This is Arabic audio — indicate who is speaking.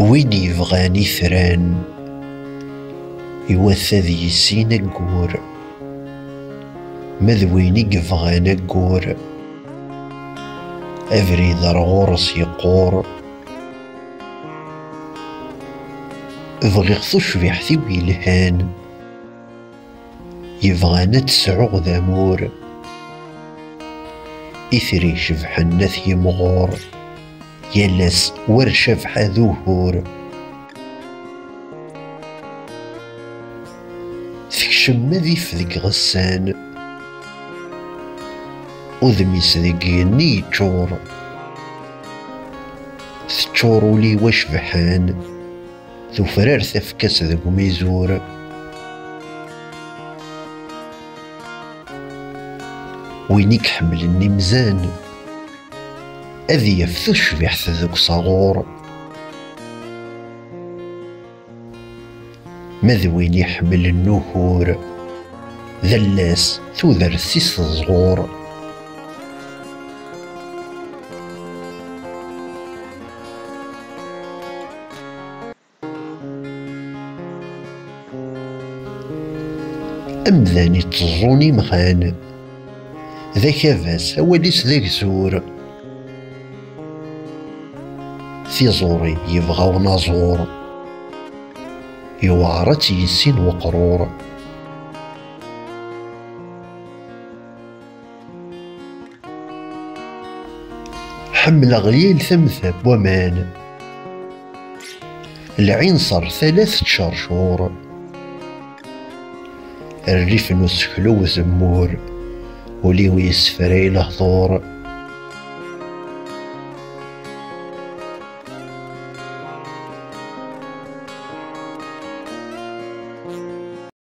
Speaker 1: وين يبغاني ثران يوثى ذي سين الجور مذويني يبغانا الجور أفري ضرغورس يقور. بغيغ تشبح ثوي الهان يبغانا تسعو ذامور إثري شبحنا ثي مغور. يلس ورشفح ذوهور تكشم ذي فذك غسان. وذمي سذقيني تشور تشور لي وشبحان ذو فرار ثفكس ذو ميزور وينيك حمل أذي يفثش بيحث ذوك صغور. مذوين يحمل النهور. ذلاس ثوذر سيس صغور أمذاني تزوني مخان؟ ذاك فاس أوليس ذاك زور في زوري يبغى نازور يوعرت يسين وقرور. حمل غليل ثمثب ومان. العين صار ثلاث شرشور الريف نسخلو زمور وليو يسفري لهضور